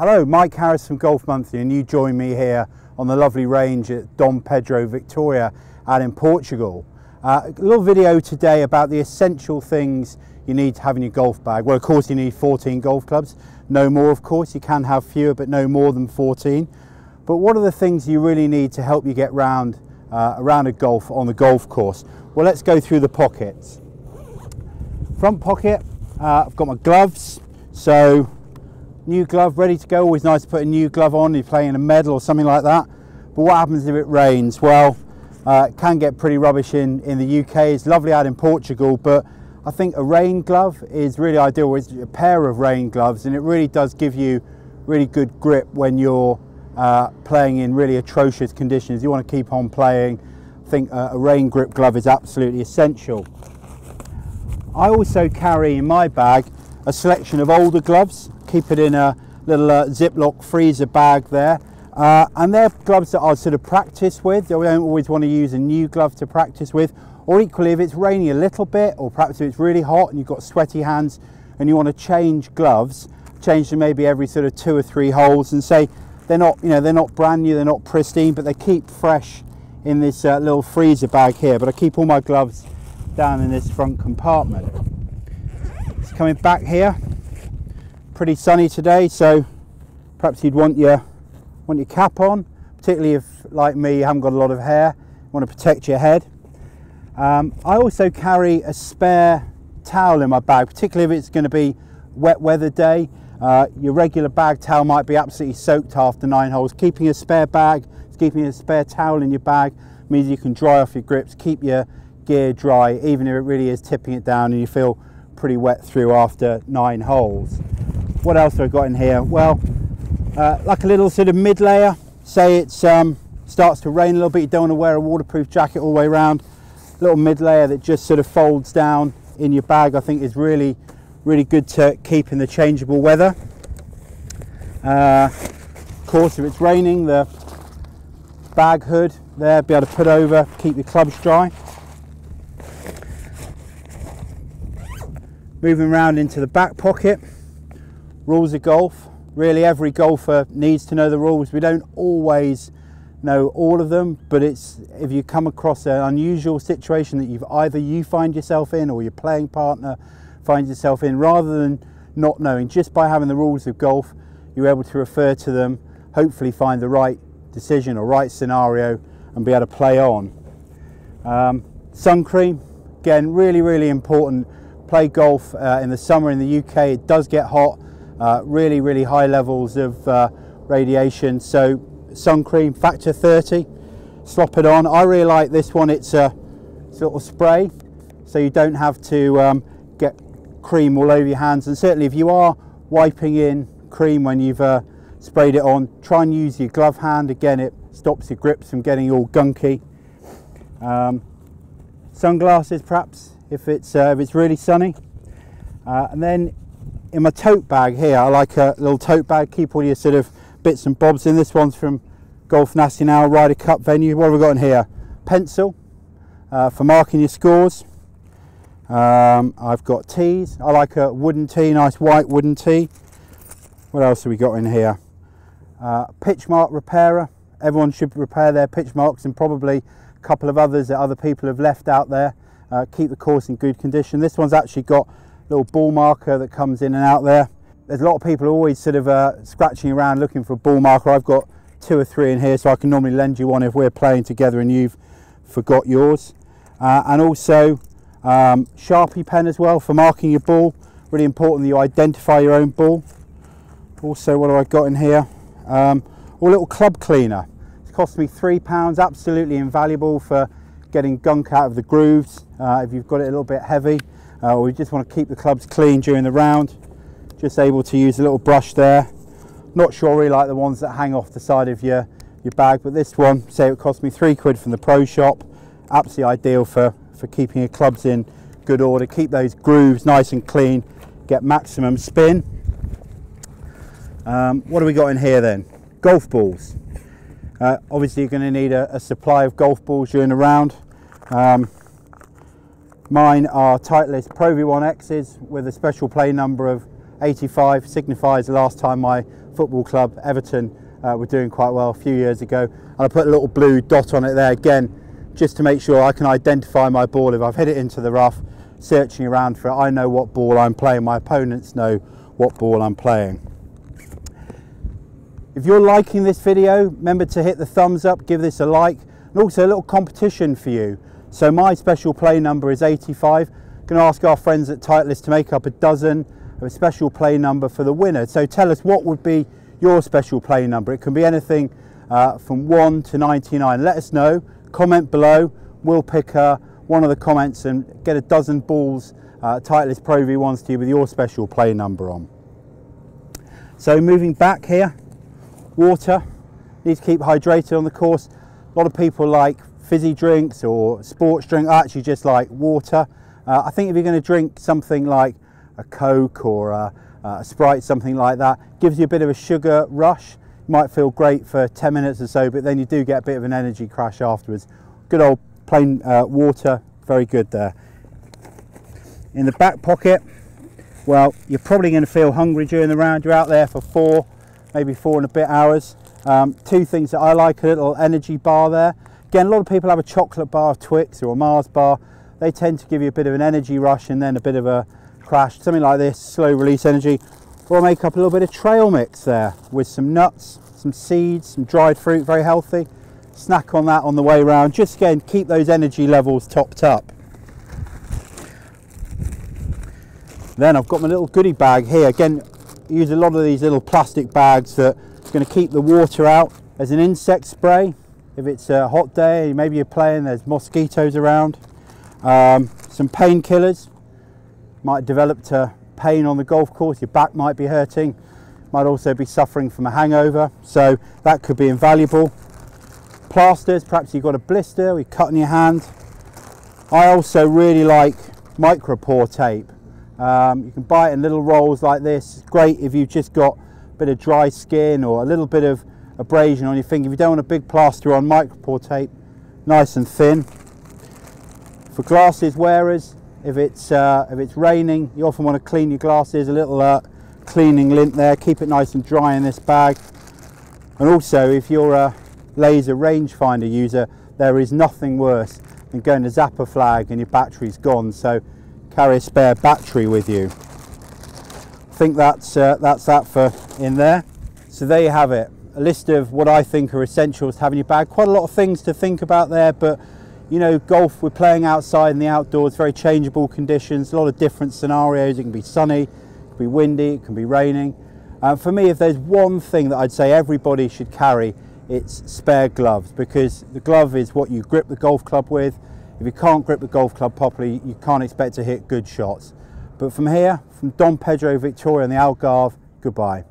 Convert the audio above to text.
Hello, Mike Harris from Golf Monthly, and you join me here on the lovely range at Dom Pedro Victoria out in Portugal. Uh, a little video today about the essential things you need to have in your golf bag. Well, of course, you need 14 golf clubs. No more, of course. You can have fewer, but no more than 14. But what are the things you really need to help you get round uh, around a golf on the golf course? Well, let's go through the pockets. Front pocket, uh, I've got my gloves. So new glove ready to go. Always nice to put a new glove on if you're playing a medal or something like that. But what happens if it rains? Well, uh, it can get pretty rubbish in, in the UK. It's lovely out in Portugal, but I think a rain glove is really ideal. It's a pair of rain gloves and it really does give you really good grip when you're uh, playing in really atrocious conditions. You want to keep on playing. I think a rain grip glove is absolutely essential. I also carry in my bag a selection of older gloves keep it in a little uh, Ziploc freezer bag there. Uh, and they're gloves that I sort of practice with. We don't always want to use a new glove to practice with. Or equally, if it's raining a little bit, or perhaps if it's really hot and you've got sweaty hands and you want to change gloves, change them maybe every sort of two or three holes and say they're not, you know, they're not brand new, they're not pristine, but they keep fresh in this uh, little freezer bag here. But I keep all my gloves down in this front compartment. Coming back here pretty sunny today, so perhaps you'd want your want your cap on, particularly if, like me, you haven't got a lot of hair, want to protect your head. Um, I also carry a spare towel in my bag, particularly if it's going to be wet weather day. Uh, your regular bag towel might be absolutely soaked after nine holes. Keeping a spare bag, keeping a spare towel in your bag means you can dry off your grips, keep your gear dry, even if it really is tipping it down and you feel pretty wet through after nine holes what else have I got in here? Well, uh, like a little sort of mid layer. Say it um, starts to rain a little bit, you don't want to wear a waterproof jacket all the way around. Little mid layer that just sort of folds down in your bag, I think is really, really good to keep in the changeable weather. Uh, of course, if it's raining, the bag hood there, be able to put over, keep your clubs dry. Moving around into the back pocket rules of golf. Really, every golfer needs to know the rules. We don't always know all of them, but it's if you come across an unusual situation that you've either you find yourself in or your playing partner finds yourself in, rather than not knowing, just by having the rules of golf, you're able to refer to them, hopefully find the right decision or right scenario and be able to play on. Um, sun cream, again, really, really important. Play golf uh, in the summer in the UK, it does get hot uh, really, really high levels of uh, radiation. So sun cream factor 30, slop it on. I really like this one. It's a sort of spray, so you don't have to um, get cream all over your hands. And certainly if you are wiping in cream when you've uh, sprayed it on, try and use your glove hand. Again, it stops your grips from getting all gunky. Um, sunglasses perhaps if it's, uh, if it's really sunny. Uh, and then in my tote bag here, I like a little tote bag, keep all your sort of bits and bobs in. This one's from Golf Nacional Ryder Cup venue. What have we got in here? Pencil uh, for marking your scores. Um, I've got tees. I like a wooden tee, nice white wooden tee. What else have we got in here? Uh, pitch mark repairer. Everyone should repair their pitch marks and probably a couple of others that other people have left out there. Uh, keep the course in good condition. This one's actually got a little ball marker that comes in and out there. There's a lot of people always sort of uh, scratching around looking for a ball marker. I've got two or three in here so I can normally lend you one if we're playing together and you've forgot yours. Uh, and also um, Sharpie pen as well for marking your ball. Really important that you identify your own ball. Also what have I got in here? Um, a little club cleaner. It's cost me three pounds, absolutely invaluable for getting gunk out of the grooves uh, if you've got it a little bit heavy uh, or you just want to keep the clubs clean during the round just able to use a little brush there. Not sure really like the ones that hang off the side of your your bag but this one say it cost me three quid from the pro shop absolutely ideal for for keeping your clubs in good order keep those grooves nice and clean get maximum spin. Um, what do we got in here then? Golf balls uh, obviously you're going to need a, a, supply of golf balls during the round um, Mine are Titleist Pro V1X's with a special play number of 85 signifies the last time my football club, Everton, uh, were doing quite well a few years ago. And I put a little blue dot on it there again, just to make sure I can identify my ball. If I've hit it into the rough, searching around for it, I know what ball I'm playing. My opponents know what ball I'm playing. If you're liking this video, remember to hit the thumbs up, give this a like, and also a little competition for you. So my special play number is 85. I'm going to ask our friends at Titleist to make up a dozen of a special play number for the winner. So tell us what would be your special play number. It can be anything uh, from 1 to 99. Let us know, comment below. We'll pick uh, one of the comments and get a dozen balls uh, Titleist Pro V1s to you with your special play number on. So moving back here, water, need to keep hydrated on the course. A lot of people like fizzy drinks or sports drink, I actually just like water. Uh, I think if you're going to drink something like a Coke or a, a, Sprite, something like that, gives you a bit of a sugar rush. You might feel great for 10 minutes or so, but then you do get a bit of an energy crash afterwards. Good old plain uh, water, very good there. In the back pocket, well, you're probably going to feel hungry during the round. You're out there for four, maybe four and a bit hours. Um, two things that I like, a little energy bar there. Again, a lot of people have a chocolate bar, Twix or a Mars bar. They tend to give you a bit of an energy rush and then a bit of a crash, something like this, slow release energy. Or make up a little bit of trail mix there with some nuts, some seeds, some dried fruit, very healthy. Snack on that on the way around. Just again, keep those energy levels topped up. Then I've got my little goodie bag here. Again, use a lot of these little plastic bags that are going to keep the water out. There's an insect spray. If it's a hot day, maybe you're playing, there's mosquitoes around. Um, some painkillers. Might develop to pain on the golf course. Your back might be hurting. Might also be suffering from a hangover. So that could be invaluable. Plasters, perhaps you've got a blister, we cut in your hand. I also really like micropore tape. Um, you can buy it in little rolls like this. It's great if you've just got a bit of dry skin or a little bit of abrasion on your finger. If you don't want a big plaster on, micropore tape, nice and thin. For glasses wearers, if it's, uh, if it's raining, you often want to clean your glasses, a little uh, cleaning lint there, keep it nice and dry in this bag. And also, if you're a laser rangefinder user, there is nothing worse than going to zap a flag and your battery's gone. So carry a spare battery with you. I think that's, uh, that's that for in there. So there you have it, a list of what I think are essentials to have in your bag. Quite a lot of things to think about there, but you know, golf, we're playing outside in the outdoors, very changeable conditions, a lot of different scenarios. It can be sunny, it can be windy, it can be raining. Uh, for me, if there's one thing that I'd say everybody should carry, it's spare gloves because the glove is what you grip the golf club with if you can't grip the golf club properly, you can't expect to hit good shots. But from here, from Dom Pedro Victoria and the Algarve, goodbye.